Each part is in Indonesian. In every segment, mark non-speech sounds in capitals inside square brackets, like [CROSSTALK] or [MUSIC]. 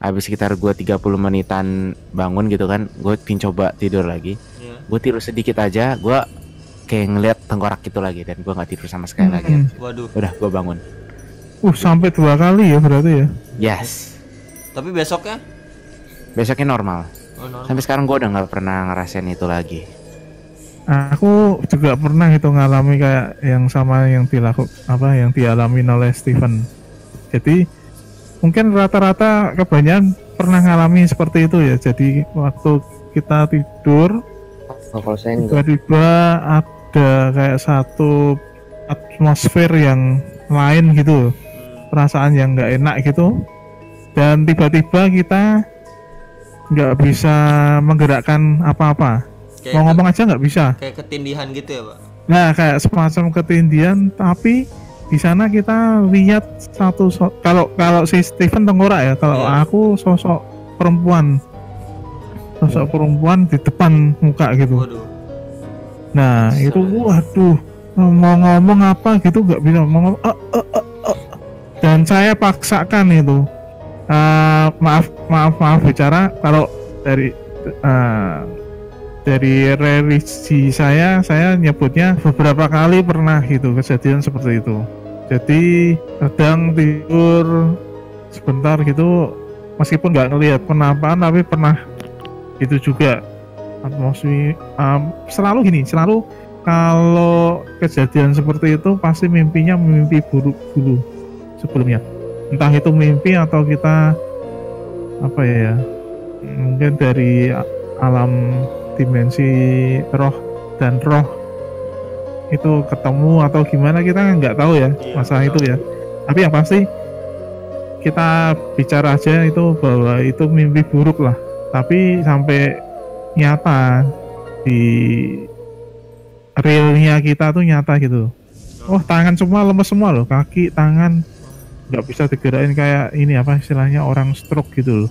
habis sekitar gue 30 menitan bangun gitu kan gue coba tidur lagi Iya. gue tidur sedikit aja gue kayak ngeliat tengkorak itu lagi dan gue nggak tidur sama sekali lagi Hmm. Waduh. udah gue bangun Uh, sampai dua kali ya berarti ya. yes Tapi besoknya? besoknya normal Oh, normal. sampai sekarang gue udah nggak pernah ngerasain itu lagi Aku juga pernah itu ngalami kayak yang sama yang dilaku apa yang dialami oleh Steven. Jadi mungkin rata-rata kebanyakan pernah ngalami seperti itu ya. Jadi waktu kita tidur Oh, kalau saya enggak. tiba-tiba ada kayak satu atmosfer yang lain gitu, perasaan yang nggak enak gitu, dan tiba-tiba kita nggak bisa menggerakkan apa-apa. Kayak, Mau ngomong aja nggak bisa. kayak ketindihan gitu ya, Pak? Nah, kayak semacam ketindihan, tapi di sana kita lihat satu so- kalau kalau si Steven tengkorak ya, kalau Iya. aku sosok perempuan, sosok perempuan di depan muka gitu. Waduh. Nah, itu waduh, mau ngomong apa gitu nggak bisa mau ngomong. "Eh, eh, eh, eh." Dan saya paksakan itu. Eh, maaf, maaf, maaf bicara kalau dari eh, dari religi saya, saya nyebutnya beberapa kali pernah gitu kejadian seperti itu. Jadi kadang tidur sebentar gitu, meskipun nggak ngelihat penampakan tapi pernah itu juga. Atmosfer um, selalu gini selalu kalau kejadian seperti itu pasti mimpinya mimpi buruk dulu sebelumnya. Entah itu mimpi atau kita apa ya mungkin dari alam dimensi roh dan roh itu ketemu atau gimana kita nggak tahu ya Iya, masalah betul. itu ya. tapi yang pasti kita bicara aja itu bahwa itu mimpi buruk lah. Tapi sampai nyata di realnya kita tuh nyata gitu. Oh tangan semua lemes semua loh kaki tangan. Nggak bisa digerakin kayak ini apa istilahnya orang stroke gitu loh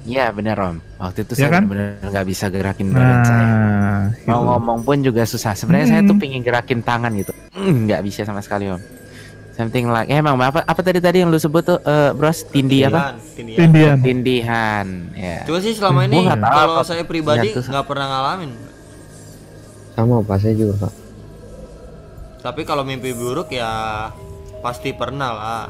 Iya bener om waktu itu Ya saya kan? bener nggak bisa gerakin badan saya nah mau gitu. ngomong pun juga susah sebenarnya saya tuh Hmm. pingin gerakin tangan gitu Hmm, nggak bisa sama sekali om something like eh, emang apa apa tadi tadi yang lu sebut tuh eh, bros tindi apa Tindihan. Tindihan. tindihan ya Cuma sih selama ini Gua nggak tahu kalau apa saya pribadi nggak pernah ngalamin. Sama Pak, saya juga Pak. Tapi kalau mimpi buruk ya pasti pernah lah.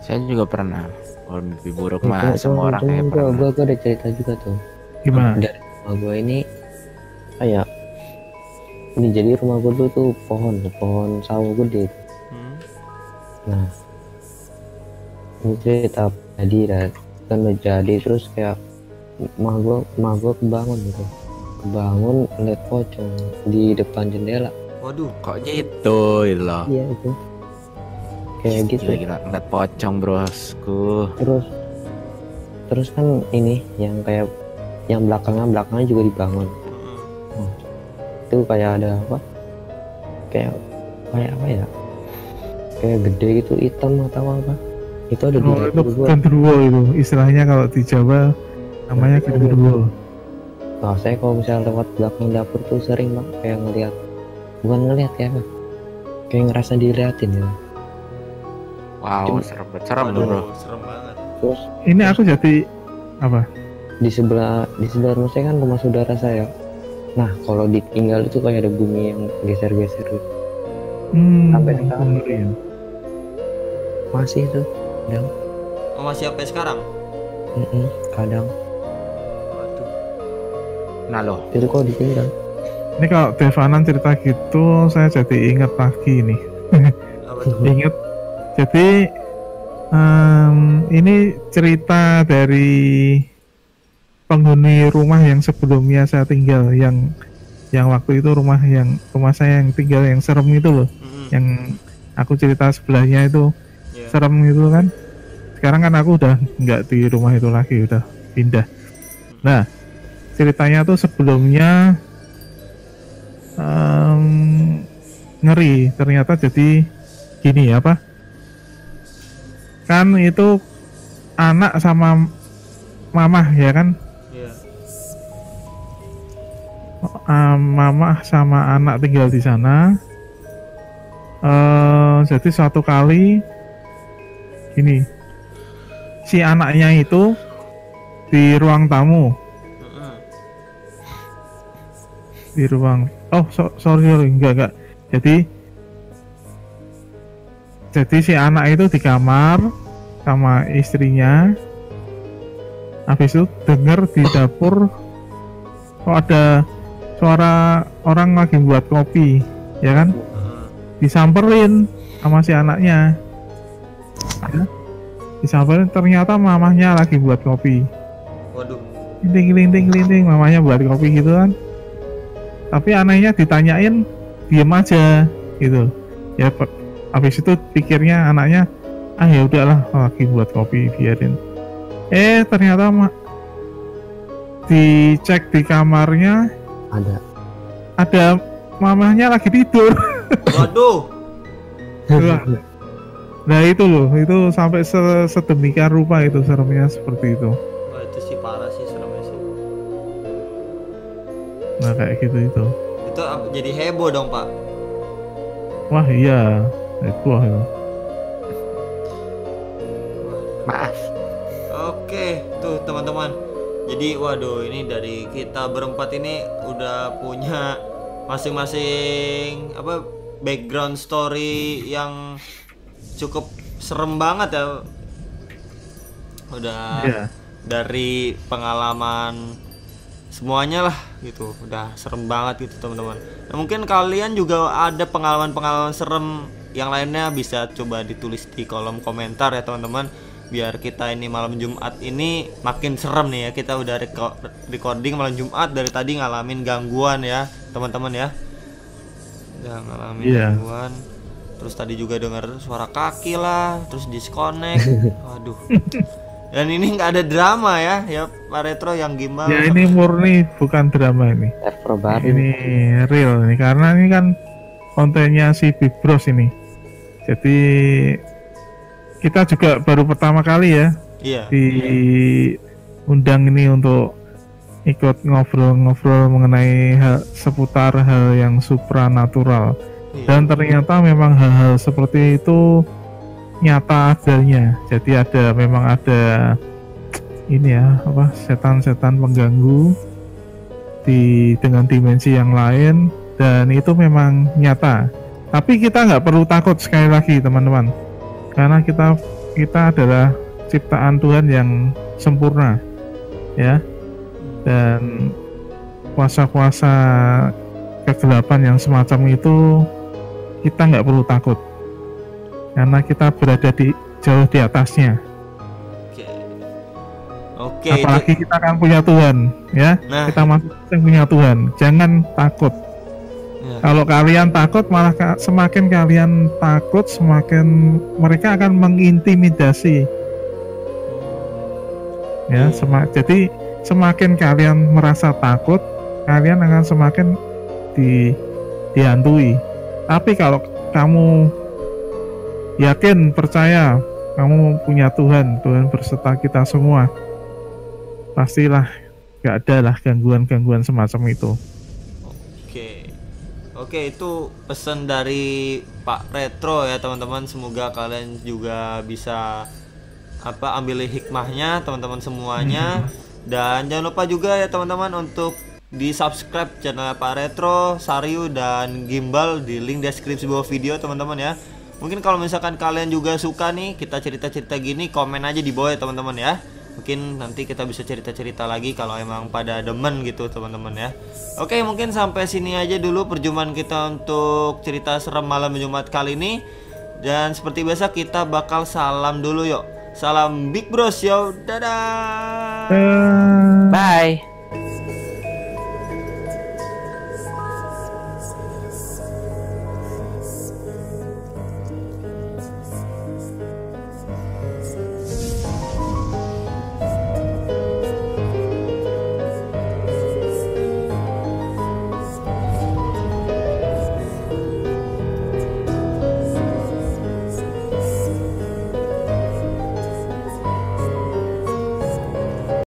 saya juga pernah kalau mimpi buruk mah semua orang kayak gua, pernah gua, gua ada cerita juga tuh. gimana Dari rumah gua ini kayak ini jadi rumah gua dulu tuh pohon, pohon sawo gede. Hmm. Nah, ini cerita jadi dan kan udah jadi terus kayak mah gua mah gua kebangun gitu kebangun lihat pocong di depan jendela Waduh. kok gitu gitu loh iya itu kayak gitu. gila gila ngeliat pocong brosku. Terus terus kan ini yang kayak yang belakangnya belakangnya juga dibangun. Hmm. itu kayak ada apa? Kayak kayak apa ya? Kayak gede gitu hitam atau apa? Itu ada di oh, itu istilahnya kalau di Jawa namanya gendruwo nah saya kalau misalnya lewat belakang dapur tuh sering bang kayak ngeliat bukan ngeliat kayak apa kayak ngerasa diliatin ya wow Cuma- serem banget serem bro banget. terus ini aku jadi apa di sebelah di sebelah rumah saya kan rumah saudara saya nah kalau ditinggal itu kayak ada bumi yang geser-geser gitu. hmm, Sampai sekarang. ya. masih tuh kadang Oh, masih sampai sekarang? Mm-mm, kadang Waduh. nah loh itu kok ditinggal ini kalau Devanan cerita gitu saya jadi ingat lagi nih Apa tuh? [LAUGHS] ingat jadi em, ini cerita dari penghuni rumah yang sebelumnya saya tinggal yang yang waktu itu rumah yang rumah saya yang tinggal yang serem itu loh. Mm-mm. yang aku cerita sebelahnya itu Iya. serem gitu kan. Sekarang kan aku udah nggak di rumah itu lagi udah pindah. Nah ceritanya tuh sebelumnya em, ngeri. Ternyata jadi gini apa kan itu anak sama mamah ya kan Iya. um, mama sama anak tinggal di sana. Eh, jadi suatu kali ini si anaknya itu di ruang tamu di ruang oh so- sorry sorry enggak enggak jadi jadi si anak itu di kamar sama istrinya. Habis itu denger di dapur kok ada suara orang lagi buat kopi ya kan? Disamperin sama si anaknya. Ya. disamperin ternyata mamahnya lagi buat kopi. Waduh. Linting linting linting mamanya buat kopi gitu kan. Tapi anehnya ditanyain diem aja gitu. Ya habis itu pikirnya anaknya ah ya udahlah lagi buat kopi biarin. Eh ternyata ma- dicek di kamarnya ada. ada mamahnya lagi tidur. Waduh. Wah. nah itu loh itu sampai se- sedemikian rupa itu seremnya seperti itu. Wah, itu sih parah sih seremnya sih. Nah kayak gitu itu. Itu jadi heboh dong pak. Wah iya wah itu Maaf. Oke, tuh teman-teman. Jadi waduh ini dari kita berempat ini udah punya masing-masing apa background story yang cukup serem banget ya. Udah Iya. dari pengalaman semuanya lah gitu. Udah serem banget gitu teman-teman. Nah, mungkin kalian juga ada pengalaman-pengalaman serem yang lainnya bisa coba ditulis di kolom komentar ya teman-teman. Biar kita ini malam Jumat ini makin serem nih ya. Kita udah reko- recording malam Jumat dari tadi ngalamin gangguan ya teman-teman ya. Udah ngalamin Iya. gangguan. Terus tadi juga dengar suara kaki lah terus disconnect. [LAUGHS] Waduh. Dan ini nggak ada drama ya ya Pak Retro yang gimana Ya ini murni bukan drama ini. Ini real nih karena ini kan kontennya si Big Bros ini. Jadi kita juga baru pertama kali ya iya. diundang ini untuk ikut ngobrol-ngobrol mengenai hal seputar hal yang supranatural. Iya. dan ternyata memang hal-hal seperti itu nyata adanya. Jadi ada memang ada ini ya apa setan-setan pengganggu di dengan dimensi yang lain. Dan itu memang nyata tapi kita nggak perlu takut sekali lagi teman-teman. Karena kita kita adalah ciptaan Tuhan yang sempurna ya. Dan kuasa-kuasa kegelapan yang semacam itu kita nggak perlu takut. Karena kita berada di jauh di atasnya. Oke. Oke itu apalagi kita kan punya Tuhan ya. Nah. Kita masing-masing punya Tuhan. Jangan takut. Kalau kalian takut malah ka- semakin kalian takut semakin mereka akan mengintimidasi ya Iya. sema- jadi semakin kalian merasa takut kalian akan semakin di dihantui tapi kalau kamu yakin percaya kamu punya Tuhan Tuhan berserta kita semua pastilah gak ada lah gangguan-gangguan semacam itu. Oke, itu pesan dari Pak Retro ya, teman-teman. Semoga kalian juga bisa apa ambil hikmahnya teman-teman semuanya. Dan jangan lupa juga ya teman-teman untuk di-subscribe channel Pak Retro, Saryu dan Gimbal di link deskripsi bawah video teman-teman ya. Mungkin kalau misalkan kalian juga suka nih kita cerita-cerita gini, komen aja di bawah ya teman-teman ya. Mungkin nanti kita bisa cerita-cerita lagi kalau emang pada demen gitu teman-teman ya. Oke, mungkin sampai sini aja dulu perjumpaan kita untuk cerita serem malam Jumat kali ini. Dan seperti biasa kita bakal salam dulu yuk. Salam Big Bros yo. Dadah. Bye.